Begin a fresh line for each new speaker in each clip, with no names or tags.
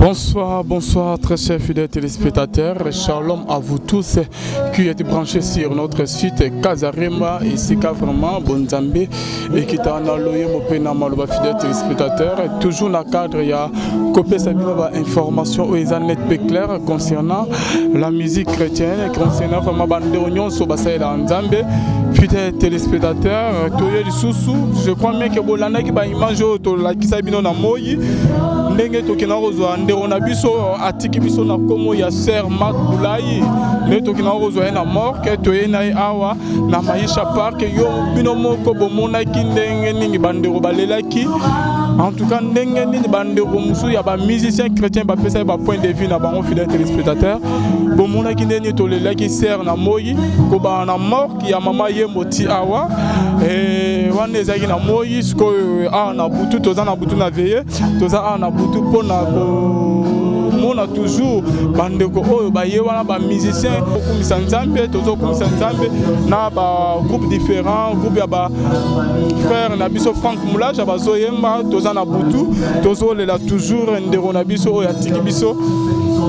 Bonsoir, bonsoir, très chers fidèles téléspectateurs. Shalom à vous tous qui êtes branchés sur notre site Kazarema et Sika vraiment Bonzambe. likita na loyembo mpe na maloba fidèle téléspectateur toujours na cadre ya kopesa bino bainformation oyo eza net mpe claire concernant la musique chrétienne concernant vraiment bandeko nyonso basalelaka nzambe fidèle téléspectateur toye lisusu je crois bien ke bolandaki baimage oyo tolakisa bino na moi ndenge tokenda kozwa ndeko na biso atiki biso na nkomo ya ser mak bulai nde tokenda kozwa ye na morke toye na ye awa na maisha park yo bino moko bomonaki ndenge nini bandeko balelaki en tout cas ndenge nini bandeko mosusu ya bamusicien chrétien bapesaki bapoint de vue na bango fidèle téléspectateur bomonaki ndenge nini tolelaki ser na moi kobana na morke ya mama yembo ti awa eh, wana ezalaki na moi sikoyo awa ah, na butu toza na butu na veye toza awa na butu mpo na komona toujours bandeko oyo baye wana bamusicien kokumisa nzambe tozokumisa nzambe na bagroupe différent groupe ya bafrère na biso frank mulaja bazoyemba toza na butu tozolela toujours ndeko na biso oyo atiki biso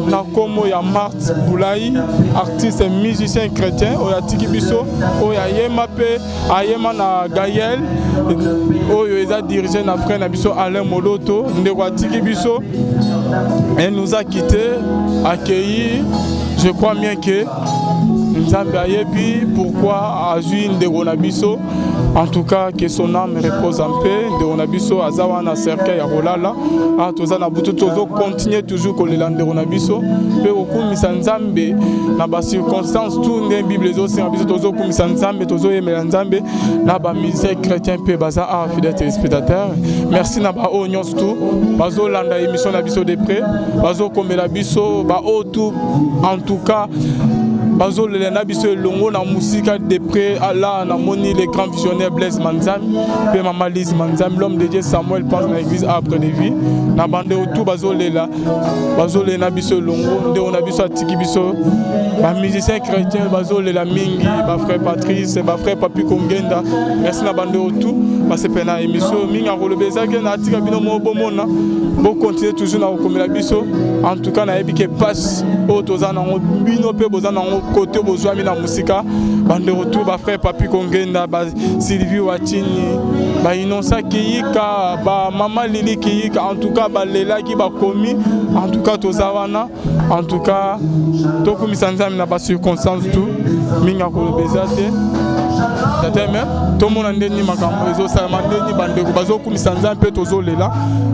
na nkombo ya marte bulai artiste musicien chrétien oyo atiki biso oyo ayemba mpe ayema na gael oyo eza dirige na frère na biso alain moloto ndeko atiki biso elle nous a quitté accueilli je crois bien que nzambe ayebi pourquoi azwi ndeko na biso en tout cas que son âme repose en paix ndeko na biso aza wana cercueil ya kolala ah, toza na butu tozo Continue toujours kolela ndeko na biso mpe kokumisa nzambe na bacirconstance tout nde bible ezosenga biso tozokumisa nzambe tozoyemela nzambe na bamusicien chrétien mpe baza awa fidèle téléspectateur merci na baoyo oh, nyonso tout bazolanda émission na biso de près bazokomela biso baoyo oh, tout en tout cas bazolela na biso elongo na mosika de près ala namoni le grand visionnaire blaise manzami mpe mama lise manzami l'homme de dieu samuel pense na église arbre de vie na bande otu bazolela bazolela na biso elongo ndeko na biso atiki biso bamusicien chrétien bazolela mingi bafrère patrice bafrère papi kongenda merci na bande otu basepele na émission mingi akoloba ezaki na atika bino moko bomona bokontinue toujours na kokomela biso en tout cas nayebi ke mpasi oyo toza nango bino mpe boza nango kote bozwami na mosika bande retour ba frère papi kongenda ba sylvie watini ba inosa kiyika ba mama lili kiyika en tout cas balelaki bakomi en tout cas toza wana en tout cas tokumisa nzambe na bacirconstance tout mingi akoloba eza te tata me tomona ndeni makambo ezosalama ndeni bandeko bazokumisa nzambe mpe tozolela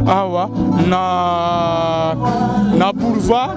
awa na na boulevard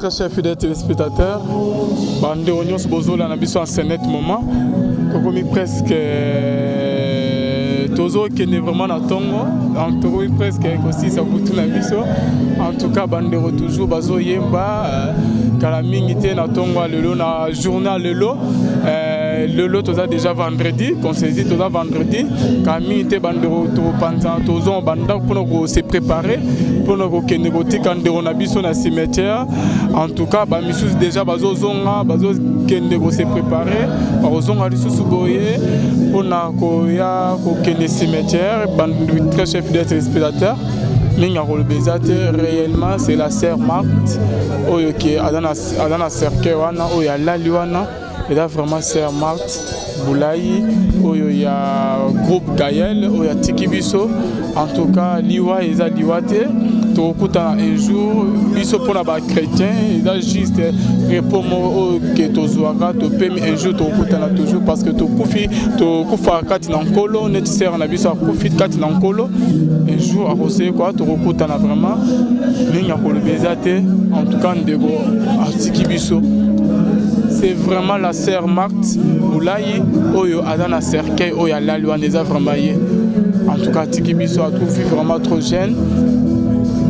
très cher fidèle téléspectateur bandeko nyonso bozola na biso ensenet moment tokomi presque euh, tozokende vraiment na ntongo donc tokomi presque kosilisa kutu na biso en tout cas bandeko toujours bazoyemba kala mingi te na tongo lelo na journal lelo eh, lelo toza déjà vendredi conseil toza vendredi kala mingi te bandeko topanza tozonga bandako mpona kose préparer mpona kokende kotika ndeko na biso na cimetière en tout cas bamisusu déjà bazozonga bazokende kose préparer bakozonga lisusu boye mpona koya kokende cimetière très chef d'être spectateur mingi ya koloba eza te réellement c'est la sœur marthe oyo ke aza na cercueil wana oyo alali wana eza vraiment sœur marthe bulai oyo ya groupe gael oyo atiki biso en tout cas liwa eza liwa te tokokutana un jour biso mpo na bachrétien eza juste repos moko oyo ke tozwaka topemi un jour tokokutana toujours parce que tokufi tokufaka kati na nkolo neti sere na biso akufi kati na nkolo un jour akosekwa tokokutana vraiment ndenge ya koloba eza te en tout cas ndeko atiki biso c'est vraiment la sœur Marthe Moulayi oyo aza na cercueil oyo alali wana eza vraiment ye en tout cas atiki biso atufi vraiment trop jeune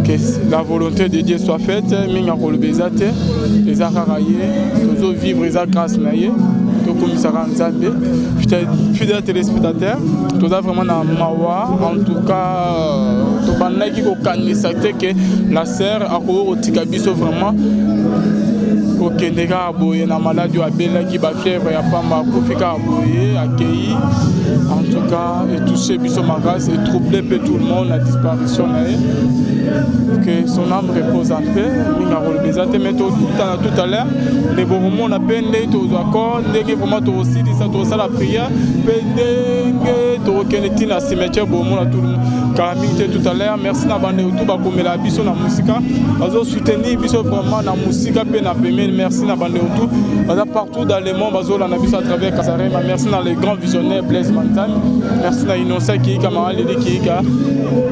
que la volonté de Dieu soit faite mingi akoloba eza te eza kaka ye tozo vivre eza grâce na ye tokumisaka nzambe fidèle téléspectateur toza vraiment na mawa en tout cas euh, tobandaki kokanisa te ke la sœur akoki kotika biso vraiment kokende kaka boye na maladi oyo abelaki bafièvre ya pamba akufi kaka boye akei en tout cas etouche biso makasi etrouble mpe tout le monde na disparition na ye que son âme repose en paix mingi akoloba eza te mai totutana tout à l'heure nde bokomona mpe nde tozwa corps ndenge vraiment tokosilisa tokosala prière mpe ndenge tokokende ntina na cimetière bomona tulu kala mingi te tout à l'heure merci na bandeko tu bakomela biso na mosika bazosoutenir biso vraiment na mosika mpe na pemene merci na bandeko tu baza partout dans le monde bazolanda biso à travers kasarema merci na le grand visionnaire blaise mantami merci na innocent kiika mama lili kiika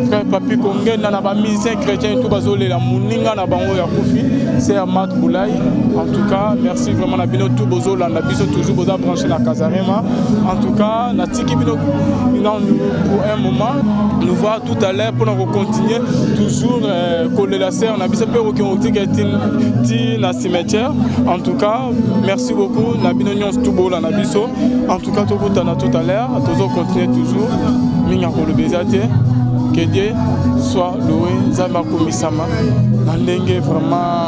frère papi kongenda na bamusicien chrétien tu bazolela moninga na bango ya kufi c'est amat boulai en tout cas merci merci vraiment na bino tout bozolanda biso toujours boza branche na casarema en tout cas natiki bino pour un moment nous voir tout à l'heure mpona kocontinue toujours euh, kolela sere na biso mpe okoki kotika ti na cimetière en tout cas merci beaucoup na bino nyonso tout bolanda biso en tout cas tokutana tout à l'heure tozocontinue toujours mingi akoloba eza te que Dieu soit loué, Zama Komisama, Nandenge vraiment.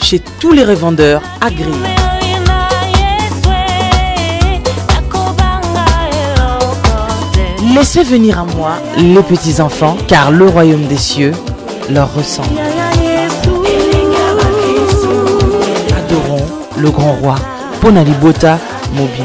chez tous les revendeurs agréés. Laissez venir à moi les petits enfants, car le royaume des cieux leur ressemble. Adorons le grand roi Ponalibota Mobile.